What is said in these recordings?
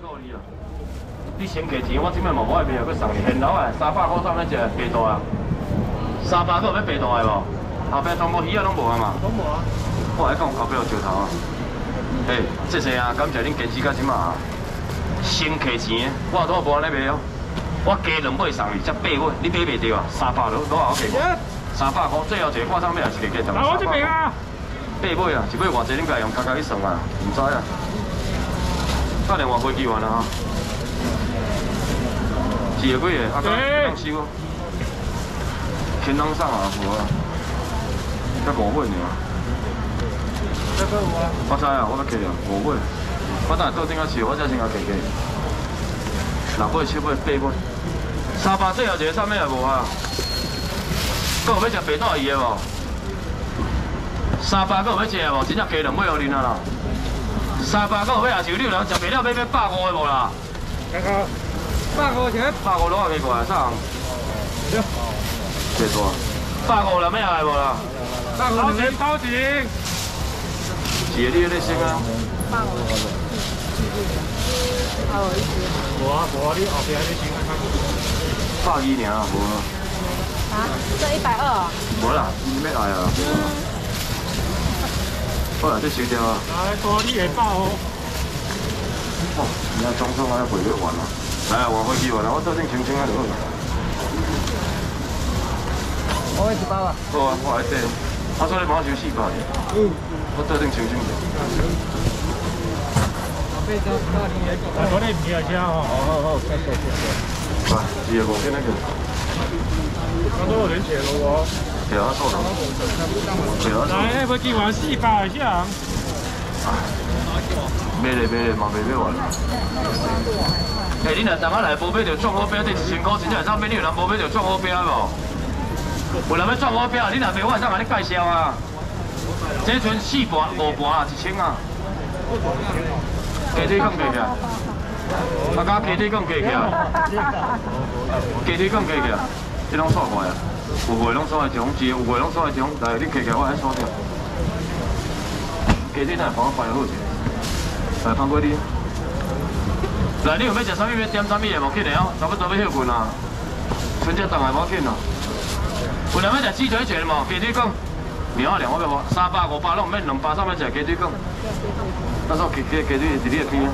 够你先给钱，我这边嘛无爱卖啊，佮送你。现楼啊，三百块上面只白大啊，三百块要白大的无？后边全部鱼啊拢无啊嘛？拢无啊！我来讲后边有石头啊。嘿，谢谢啊，感谢恁坚持到即嘛。先给钱，我都无安尼卖哦。我加两百送你，才八尾，你买袂着啊？三百多，多少给？三百块，最后一个挂上面也是加加来，我这边啊。八尾啊，一尾偌济，恁家用卡卡去算啊？唔知啊。打电话飞机完了啊。几个月？阿哥，两收。天窗上啊，无啊。才五尾呢。我知啊，我要加了五尾。我等下到顶下市，我再先加加加。六尾、七尾、八尾。三百最后一个上面也无啊，搁有要食白带鱼的无？三百搁有要食的无？真正加两尾互恁啊啦。三百搁有要也是，你有人食袂了，买买百五的无啦？刚刚百五钱，百五攞下几过来，啥？对，最多。百五人要的无啦？百五钱包钱。是啊，你咧先啊。百五。还有一只。无啊无啊，你后边你先看看。百二年啊，无啊。啊，这一百二。无啦，你咩来啊？好啦，这收掉啊。来，多你也报哦。哦，你看装修还要回月完了。来啊，我回去完了，我做点清清啊就好了。我一包啊。好啊，我来做。他说你帮我收四百。嗯。我做点清清的。来，多你唔要车哦。好好好，谢谢谢谢。来，二个那个。我都有点钱了哦。对啊，够了。对啊。来，要计划四百下。买嘞买嘞，嘛未买完。哎，你若昨下来无买着壮好标，这一千块真正上面你有人无买着撞好标无？有人要撞好标，你若买我会上甲你介绍啊。这阵四盘五盘啊，一千啊。加水更加起啊，加鸡腿更贵起啊！鸡腿更加起啊！这拢错坏啊！有货拢锁在中，是有货拢锁在中，来你起起我来锁掉。鸡腿哪帮我摆好者？来潘哥你。来，你有要食啥物？要点啥物的？无紧的哦，差不多要休困啊。春节档还无紧啊。有人要食鸡腿卷的无？鸡腿更。苗啊，两我要无？三百五百拢唔免两百，上面食鸡腿更。那时候鸡鸡鸡腿伫你个边啊。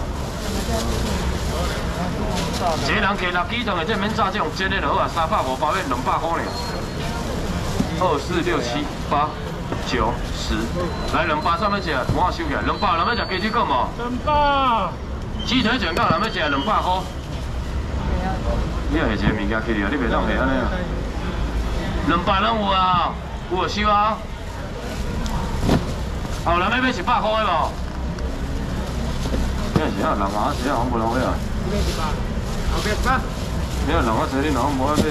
一个人给六几吨的，这免炸这种煎的就好啊，三百五百面两百块呢。二四六七八九十，来两百上面吃，我收起来。两百人要吃鸡腿骨无？两百。鸡腿全够人要吃两百块。你要下一个物件去了，你别当下安尼啊。两百人有啊，有收啊。后人要买一百块的无？咩时啊？人啊，时啊，我无人买啊。后边吧。你人啊，坐你人无爱买，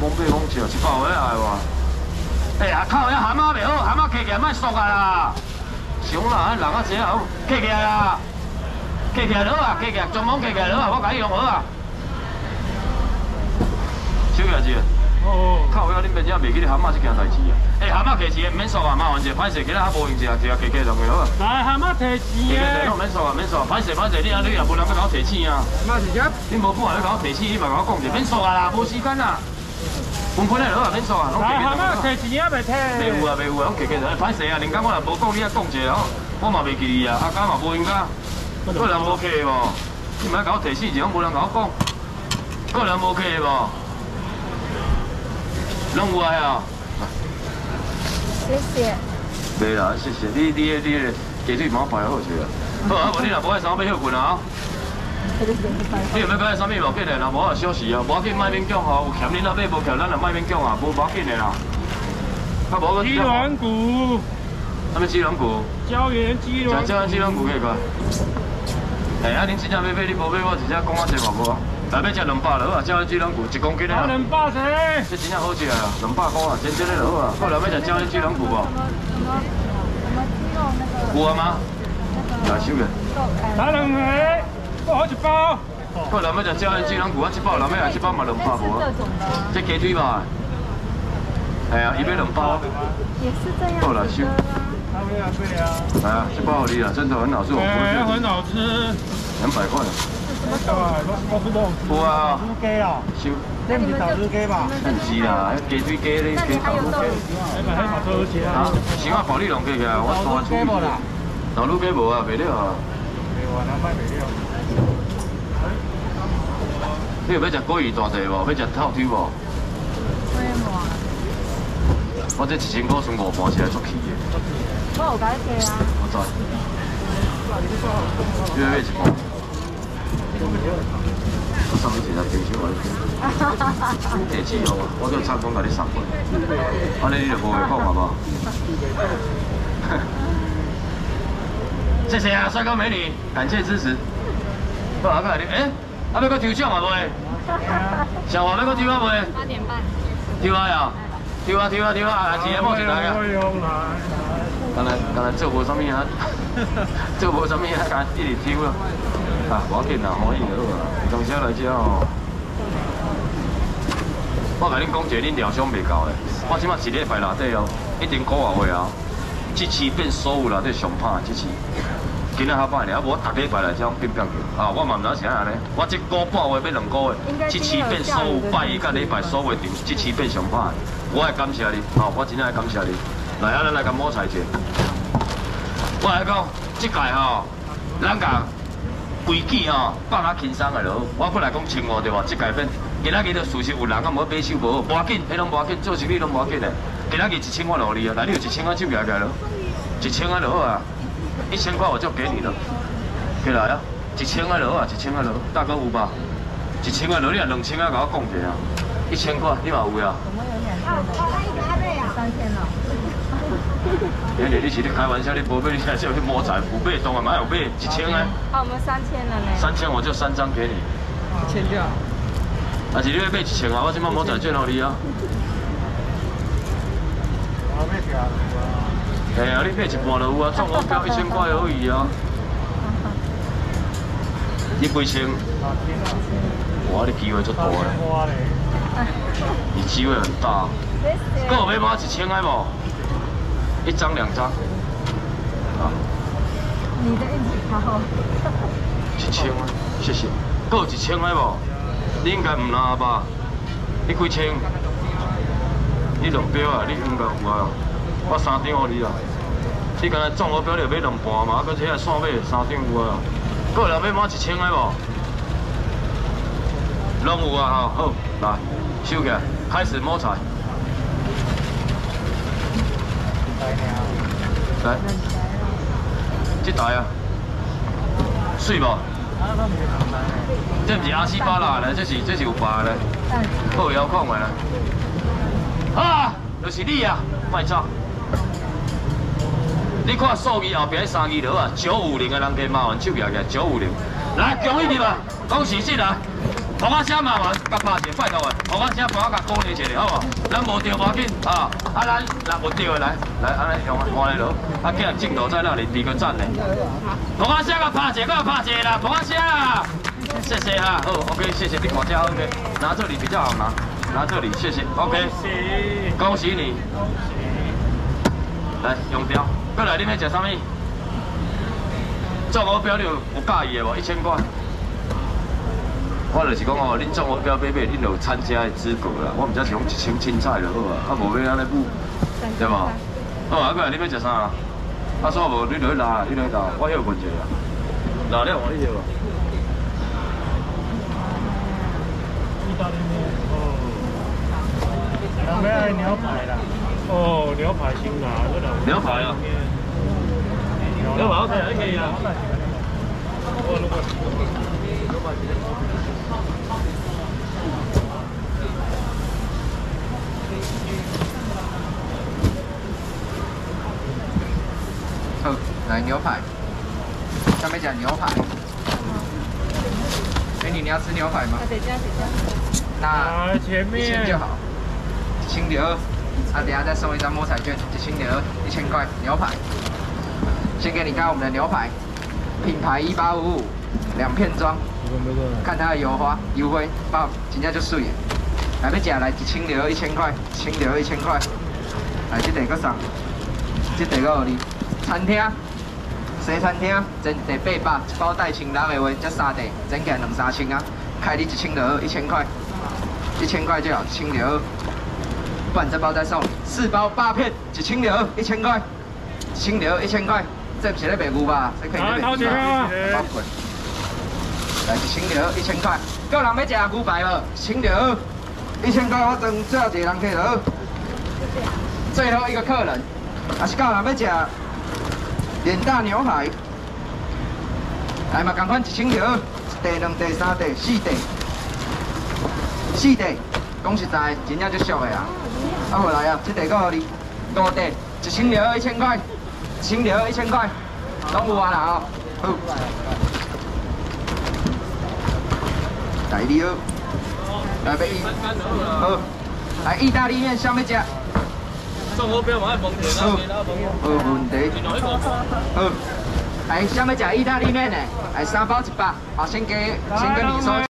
罔买罔笑，一百块爱哇。哎呀，靠！遐蛤蟆袂好，蛤蟆起起来莫缩啊啦。熊啦，人啊，坐好，起起来啦，起起来好啊，起起来，专门起起来好啊，我甲你用好啊。收下子。哦，靠！我恁边只未记得蛤蟆这件代志啊！蛤蟆提钱免收啊，麻烦者，歹势，其他较无用者，其他加加两个好啊。来，蛤蟆提钱诶！免收啊，免收啊，歹势歹势，你啊你也无人要甲我提钱啊。嘛是只。你无本来要甲我提钱，你嘛甲我讲者，免收啊啦，无时间啦。分分来好啊，免收啊。来，蛤蟆提钱也未提。未有啊，未有啊，拢加加来，歹势啊，人家我若无讲，你啊讲者哦，我嘛未记你啊，阿家嘛无应该。个人无客无？你莫甲我提钱，就无人甲我讲。个人无客无？拢有啊呀！谢谢。没啦，谢谢你，你你鸡腿帮我排好去啊。好啊，无你若无爱啥要休困啊。你有要买啥物无紧的，若无啊小事啊，无要紧卖勉强吼，有欠你那买无欠咱也卖勉强啊，无要紧的啦。啊无个。鸡软骨。什么鸡软骨？胶原鸡软。胶原鸡软骨可以个。哎，啊，恁真正要买，你无买我直接讲我一嘛无啊。来要吃两百了，好啊！椒鸡软骨一公斤的啊。两百钱。这真正好食啊，两百块啊，真真的好啊。过来要吃椒鸡软骨不？有啊吗？来收个。来两个，我好一包。过来要吃椒鸡软骨，我一包，两要来一包嘛两百无啊。这鸡腿吧。哎呀，一杯两包。也是这样。过来收。他会啊，对啊。来啊，一包好你啊，真的很好吃，我不会。很好吃。两百块。有啊。猪鸡啊。收。这不是炒猪鸡吧？不是啦，迄鸡腿鸡咧，鸡豆腐鸡。啊。先我保利我鸡无啊，袂了啊。没有啊，那卖袂了。你要食鲑鱼大隻无？要食透抽无？我这一千块算五盘起来足气的。我有甲你计啊。我知。越买一盘。我上面一只冰箱我。地址哦，我叫蔡工甲你送就无会讲好不好？谢谢啊，帅哥美女，感谢支持。不好看你，哎，阿要搁抽奖嘛未？小华要搁抽啊未？八点半。抽啊呀！抽啊抽啊抽啊！一个莫一台啊！刚才刚才做无啥物啊？做 无啥物啊？刚一直抽啊！啊，我紧啦，可以就好啊。同时来遮吼，我甲恁讲一个，恁料想袂够的。我即马一礼拜内底哦，一定个月月啊，即期变所有内底上歹即期。今仔较歹尔，啊无我逐礼拜来遮变变去。啊，我嘛毋知是安尼。我即个半月变两个月，即期变所有拜一甲礼拜所有场，即期变上歹。我会感谢你，哦，我真正会感谢你。来啊，咱来甲摸彩者。我来讲，即届吼，咱甲规矩吼放较轻松的咯。我本来讲千五对无？即届变，今仔日就事实有人啊，无买手无，无要紧，迄拢无要紧，做生意拢无要紧的。今仔日一千块落你啊，来你有一千块就起来咯，一千块就好啊，一千块我就给你了，起来啊，一千块就好啊，一千块就好，大哥有吧？一千块落你啊，两千块甲我讲者啊，一千块你嘛有啊？三千了。爷爷，你是咧开玩笑？你无买，你还是要去摸彩？有买当啊买有买，一千啊。啊，我们三千了呢。三千我就三张给你。一千就好。但是你要买一千啊，我今麦摸彩券给你啊。我买票了。哎呀，你买一半就有啊，中五票一千块而已啊。你几千？哇，你机会足大嘞。你机会很大。够买买一千块无？一张两张。啊。你的运气好。一千啊，谢谢。够一千块无？你应该唔拿吧？你几千？你两表啊？你应该有啊？我三张给你啊。你刚才中我表你买两盘嘛？啊，搁且线买三张有啊。够有人买买一千块无？拢有啊，好，好，来，收起来，开始摸彩。来，这台啊，水无？这不是阿西巴拉嘞，这是这是有白嘞，好遥控的嘞。啊，就是你啊，卖走。你看数字后边三字落啊，九五零的人家麻烦手举起来，九五零。来，恭喜你们，恭喜你啦！同我声麻烦，甲拍者拜托的，同我声帮我甲鼓励一下，好无？咱无对无要紧，啊，啊咱若有对的来，来安尼用换来落，啊今日镜头在那里，比个赞嘞。同我声甲拍者，甲拍者啦，同我声啊！谢谢哈，好，OK，谢谢你看家 OK，拿这里比较好拿，拿这里，谢谢，OK，恭喜你，来用掉，过来，你要食啥物？中我表你有介意的无？一千块。我就是讲哦，恁中我表买买，恁就有参加的资格啦。我毋知是讲一千凊彩就好啊，啊无要安尼补，对无？哦啊，过来，你要食啥？啊，煞无，你落去拿，你落去拿，我遐有问题啊。拿了，我你晓无？意大利面哦，两杯牛排啦。哦，牛排先拿，嗰度。牛排啊。牛排 OK 可以啊。我如果牛排。好，来牛排，上面讲牛排。美女，你要吃牛排吗？等一下，等一下。那前面一千就好，一千二。啊，等下再送一张摸彩券，一千二，一千块牛排。先给你看我们的牛排，品牌一八五五，两片装。看它的油花，油灰爆，真正就水。来要吃来一千二，一千块，一千二，一千块。来，这第个送，这第个你。餐厅，西餐厅真第八百，一包带青辣的话，才三地，整起来两三千啊，开你一千就好，一千块，一千块就好，一千就好。不然这包再送，四包八片，一千就好，一千块，一千就好，一千块。这不是咧卖牛吧？这可以咧卖牛吧？包滚。来一千就好，一千块。够人要食牛排无？一千就好，一千块我当最后一个人客就好。最后一个客人，也是够人要食脸大牛海。来嘛，赶快一千就好，第两、第三、第四地，四地，讲实在，真正足俗的啊！啊，回来啊，这地够你，五地，一千条，一千块，一千条，一千块，拢有啊啦哦。好。来你好，来杯，好，来意大利面，想要食？送我表嘛爱蒙田好，无问题。好，来，想要食意大利面呢？还三包一百，好，先给先给你说。